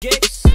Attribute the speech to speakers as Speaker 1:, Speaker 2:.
Speaker 1: Get